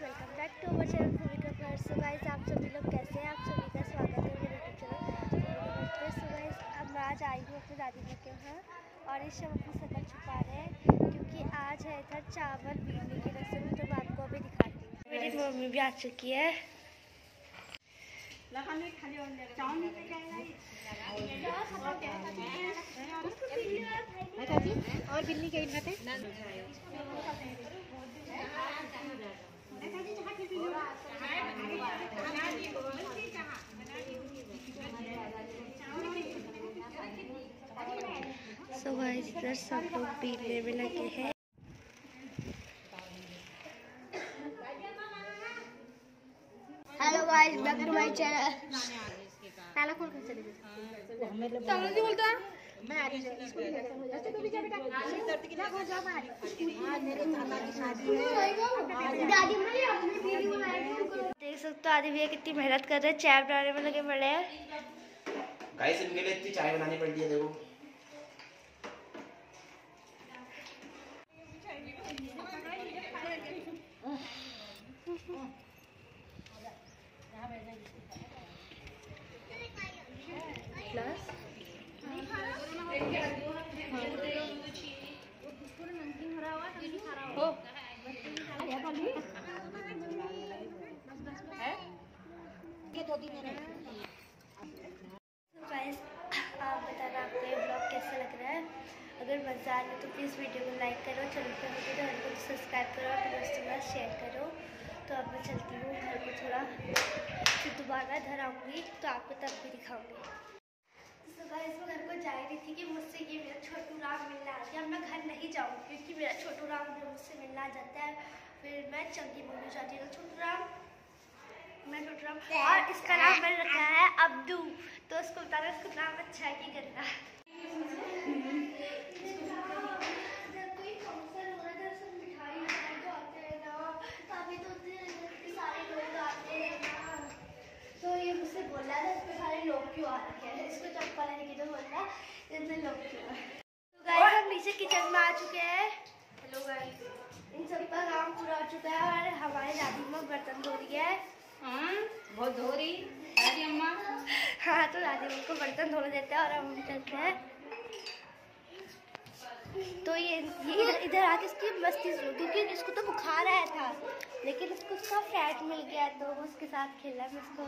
Welcome back to our channel Bhumika फ्लर्स so guys आप सभी लोग कैसे हैं? आप सभी का स्वागत है मेरे यूट्यूब चैनल सो गाइस अब मैं आज आई हूँ अपनी दादी माँ के यहाँ और इस समय अपनी शकल छुपा रहे हैं क्योंकि आज है इधर चावल बीनने की रस्म तो मैं आपको अभी दिखाती हूँ। मेरी मम्मी भी आ चुकी है। और बिल्ली गई बात सो गाइस इधर सब लोग बीनने में लगे हैं। Hello guys back to my channel ताला खोल कर चले समझ नहीं बोलता मैं आ रही हूँ ऐसा हो तो भी जा बेटा दर्द की हो जा मैं आ रही हूँ मेरे मामा की शादी है। दादी देख सकते हो, आदि भैया कितनी मेहनत कर रहे हैं, चाय बनाने में लगे पड़े हैं। गाइस इनके लिए इतनी चाय बनानी पड़ती है, देखो। दो दिन गाइस आप बताना आपको ये ब्लॉग कैसा लग रहा है? अगर मज़ा आ रहा तो प्लीज़ वीडियो को लाइक करो चैनल पर हो तो हर को सब्सक्राइब करो और दोस्तों के साथ शेयर करो। तो अब मैं चलती हूँ, घर को थोड़ा फिर दोबारा घर आऊँगी तो आपको तब भी दिखाऊँगी। तो गाइस मैं घर को जा रही थी कि मुझसे ये मेरा छोटू राम मिलने आ गया। मैं घर नहीं जाऊँगी क्योंकि मेरा छोटू राम मुझसे मिलना आ जाता है। फिर मैं चंकी बोलना चाहती हूँ, छोटू राम। मैं छोटू राम और इसका नाम मैंने रखा है अब्दू। तो उसको बता बताना इसका नाम अच्छा है कि गंदा जब कोई फ़ंक्शन हो। रहा है तो मिठाई तो आते हैं ना तो सारे लोग आते हैं ना तो ये मुझसे बोल रहा था इसमें सारे लोग क्यों आ रखे हैं? इसको चप्पल लेने की तो बोल रहा इतने लोग क्यों हैं तो गाइस हम नीचे किचन में आ चुके हैं हेलो गाइस इन सब का काम पूरा हो चुका है और हमारे दादी माँ बर्तन धो रही है बहुत धो रही दादी अम्मा। हाँ तो दादी माँ को बर्तन धोने देते हैं और हम चलते हैं। तो ये ये इधर इधर आके इसकी मस्ती शुरू क्योंकि इसको तो बुखार आया था लेकिन उसको उसका फ्रेंड मिल गया तो वो उसके साथ खेला मैं उसको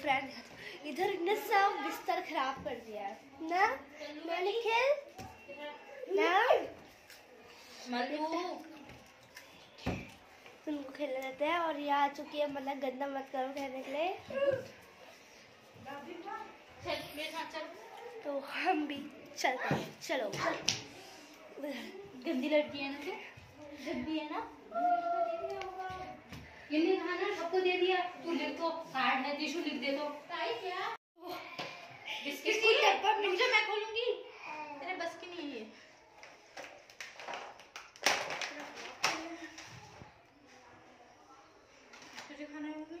फ्रेंड इधर इनने सब बिस्तर खराब कर दिया ना? मैं निखिल ना? मल्लू। खेलने देते हैं और ये आ चुकी है मतलब गंदा मत करो कहने के लिए। तो हम भी चलते हैं। चलो। गंदी लड़की है ना गंदी है ना? ये ना सबको दे दिया। तू लिख तो कार्ड है टिश्यू लिख दे तो क्या? बिस्किट मुझे मैं खोलूँगी तेरे बस की नहीं है ये तुझे खाना है मम्मी?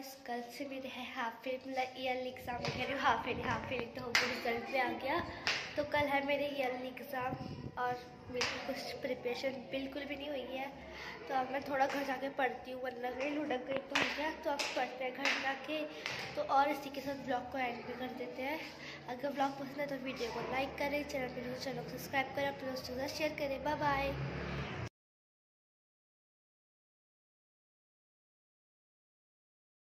इस कल से मेरे है हाफ़ ईयर मतलब ईयरली एग्ज़ाम हूँ हाफ़ ईयर हाफ़ ईयर तो होकर रिज़ल्ट भी आ गया। तो कल है मेरे ईयरली एग्ज़ाम और मेरी कुछ प्रिपरेशन बिल्कुल भी नहीं हुई है। तो अब मैं थोड़ा घर जाके पढ़ती हूँ, वरना कहीं लुढ़क गई तो हो गया। तो अब पढ़ते हैं घर जाके। तो और इसी के साथ ब्लॉग को एंड भी कर देते हैं। अगर ब्लॉग पसंद है तो वीडियो को लाइक करें चैनल पर चैनल को सब्सक्राइब करें, अपने दोस्तों के साथ शेयर करें। Bye bye